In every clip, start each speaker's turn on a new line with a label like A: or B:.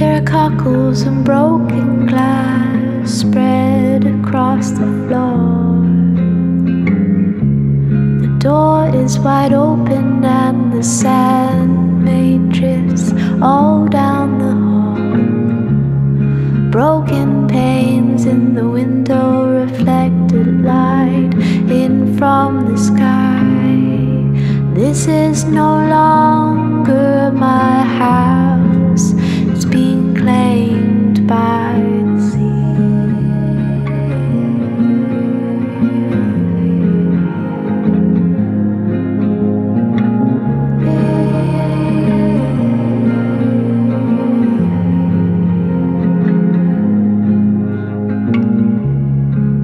A: There are cockles and broken glass spread across the floor. The door is wide open and the sand drifts all down the hall. Broken panes in the window reflected light in from the sky. This is no longer my house,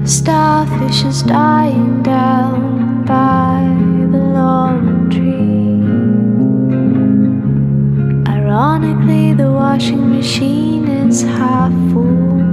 A: Starfish is dying down by the laundry. Ironically, the washing machine is half full.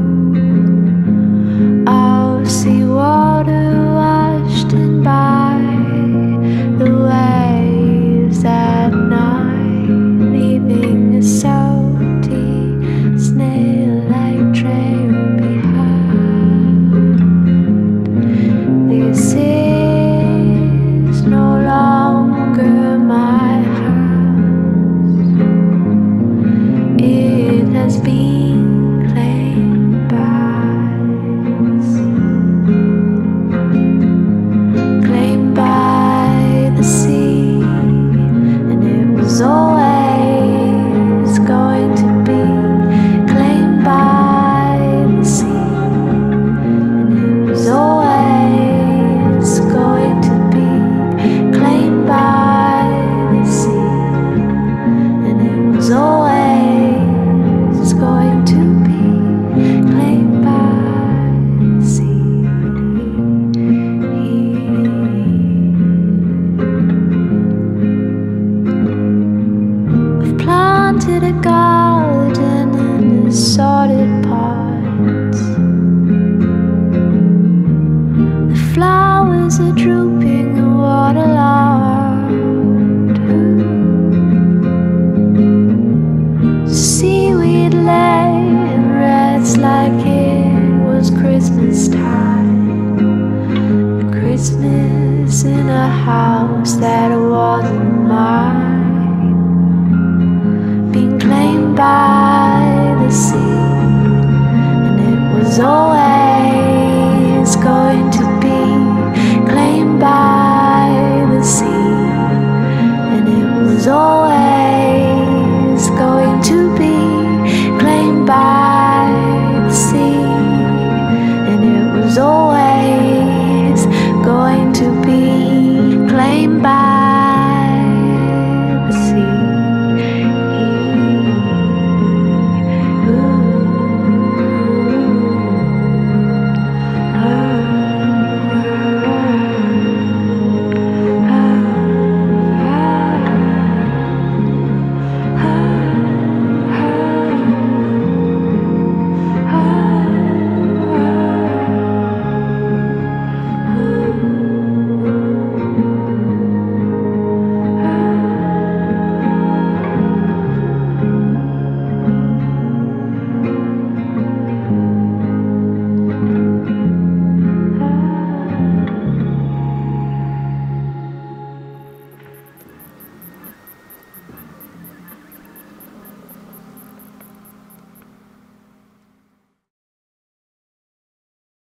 A: Has been a garden in assorted pots. The flowers are drooping by the sea, and it was always.